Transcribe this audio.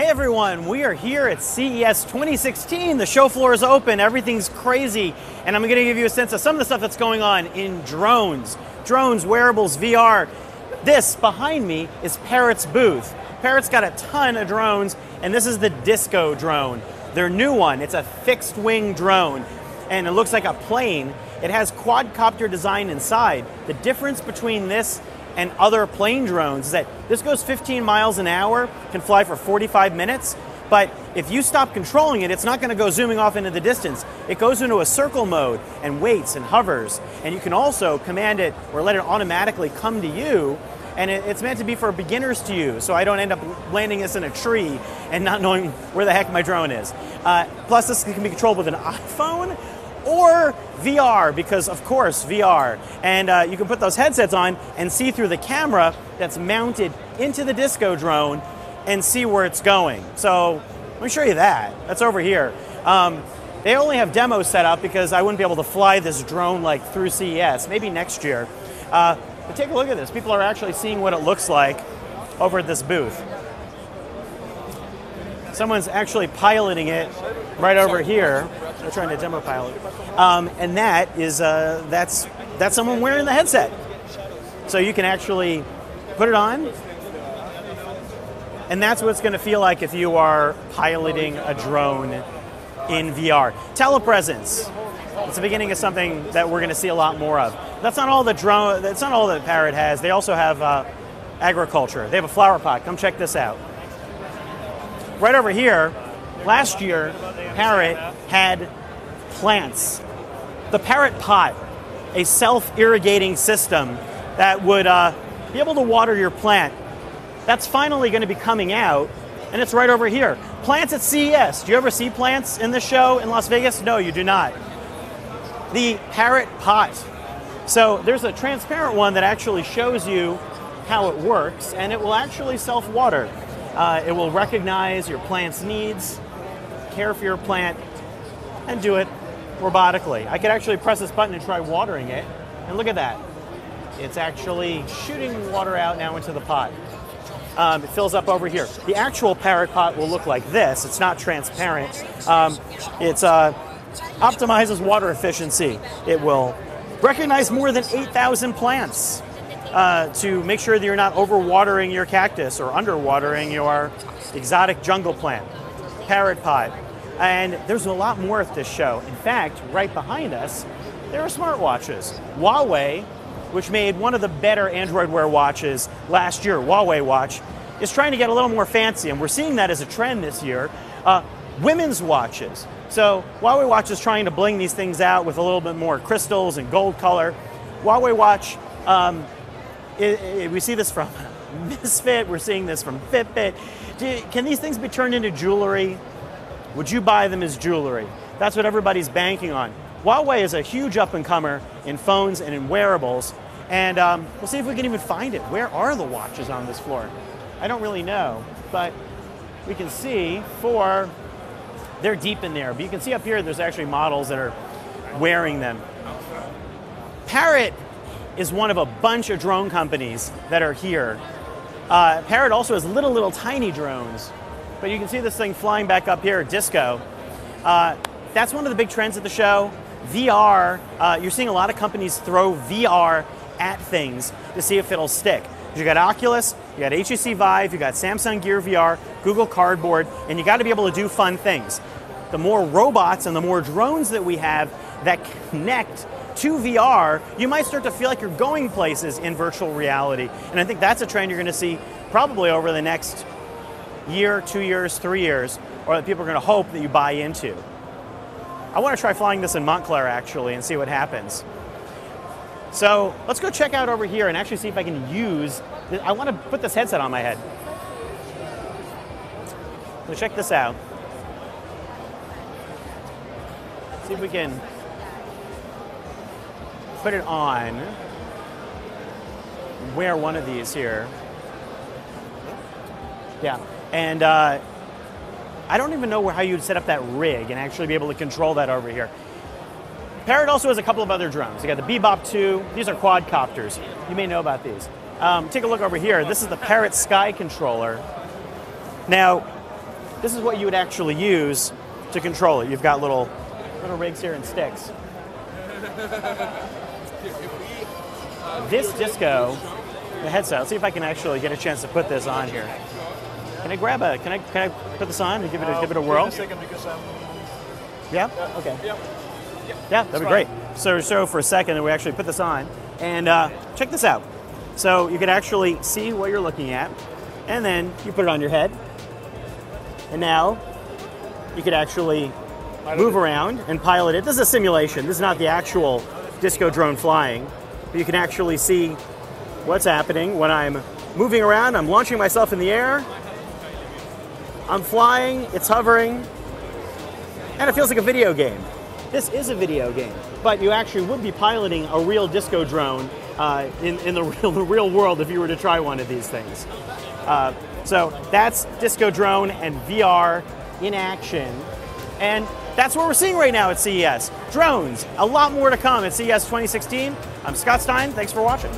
Hey everyone, we are here at CES 2016. The show floor is open, everything's crazy, and I'm going to give you a sense of some of the stuff that's going on in drones. Drones, wearables, VR. This behind me is Parrot's booth. Parrot's got a ton of drones, and this is the Disco drone. Their new one, it's a fixed wing drone, and it looks like a plane. It has quadcopter design inside. The difference between this and other plane drones is that this goes 15 miles an hour, can fly for 45 minutes, but if you stop controlling it, it's not going to go zooming off into the distance. It goes into a circle mode and waits and hovers. And you can also command it or let it automatically come to you. And it's meant to be for beginners to use, so I don't end up landing this in a tree and not knowing where the heck my drone is. Uh, plus, this can be controlled with an iPhone or VR, because of course, VR. And uh, you can put those headsets on and see through the camera that's mounted into the disco drone and see where it's going. So let me show you that. That's over here. Um, they only have demos set up because I wouldn't be able to fly this drone like through CES, maybe next year. Uh, but take a look at this. People are actually seeing what it looks like over at this booth. Someone's actually piloting it right over here. They're trying to demo pilot, um, and that is uh, that's that's someone wearing the headset. So you can actually put it on, and that's what it's going to feel like if you are piloting a drone in VR. Telepresence. It's the beginning of something that we're going to see a lot more of. That's not all the drone. That's not all that Parrot has. They also have uh, agriculture. They have a flower pot. Come check this out. Right over here, last year, Parrot had plants. The Parrot Pot, a self irrigating system that would uh, be able to water your plant. That's finally going to be coming out, and it's right over here. Plants at CES. Do you ever see plants in the show in Las Vegas? No, you do not. The Parrot Pot. So there's a transparent one that actually shows you how it works, and it will actually self water. Uh, it will recognize your plant's needs, care for your plant, and do it robotically. I could actually press this button and try watering it, and look at that. It's actually shooting water out now into the pot. Um, it fills up over here. The actual parrot pot will look like this. It's not transparent. Um, it uh, optimizes water efficiency. It will recognize more than 8,000 plants uh, to make sure that you're not overwatering your cactus or underwatering your exotic jungle plant. Parrot pot. And there's a lot more at this show. In fact, right behind us, there are smartwatches. Huawei, which made one of the better Android Wear watches last year, Huawei Watch, is trying to get a little more fancy, and we're seeing that as a trend this year. Uh, women's watches. So Huawei Watch is trying to bling these things out with a little bit more crystals and gold color. Huawei Watch um, it, it, we see this from Misfit, we're seeing this from Fitbit. Do, can these things be turned into jewelry? Would you buy them as jewelry? That's what everybody's banking on. Huawei is a huge up and comer in phones and in wearables, and um, we'll see if we can even find it. Where are the watches on this floor? I don't really know, but we can see for they're deep in there. But you can see up here there's actually models that are wearing them. Parrot is one of a bunch of drone companies that are here. Uh, Parrot also has little, little tiny drones, but you can see this thing flying back up here, Disco. Uh, that's one of the big trends at the show. VR, uh, you're seeing a lot of companies throw VR at things to see if it'll stick. You got Oculus, you got HTC Vive, you got Samsung Gear VR, Google Cardboard, and you got to be able to do fun things. The more robots and the more drones that we have that connect to VR, you might start to feel like you're going places in virtual reality. And I think that's a trend you're going to see probably over the next year, two years, three years, or that people are going to hope that you buy into. I want to try flying this in Montclair actually and see what happens. So let's go check out over here and actually see if I can use. I want to put this headset on my head. So check this out. See if we can put it on, wear one of these here. Yeah, and uh, I don't even know how you'd set up that rig and actually be able to control that over here. Parrot also has a couple of other drones. You got the Bebop 2. These are quadcopters. You may know about these. Um, take a look over here. This is the Parrot Sky Controller. Now, this is what you would actually use to control it. You've got little little rigs here and sticks. This disco, the headset. Let's see if I can actually get a chance to put this on here. Can I grab a? Can I can I put this on and give it a, give it a whirl? A second because I'm. Yeah. Okay. Yeah. Yeah, that'd be fine. great. So, so for a second, and we actually put this on, and uh, check this out. So you can actually see what you're looking at, and then you put it on your head, and now you could actually move around and pilot it. This is a simulation. This is not the actual disco drone flying, but you can actually see what's happening when I'm moving around. I'm launching myself in the air. I'm flying. It's hovering and it feels like a video game. This is a video game, but you actually would be piloting a real disco drone uh, in, in the real, the real world if you were to try one of these things. Uh, so that's Disco Drone and VR in action. And that's what we're seeing right now at CES. Drones, a lot more to come at CES 2016. I'm Scott Stein. Thanks for watching.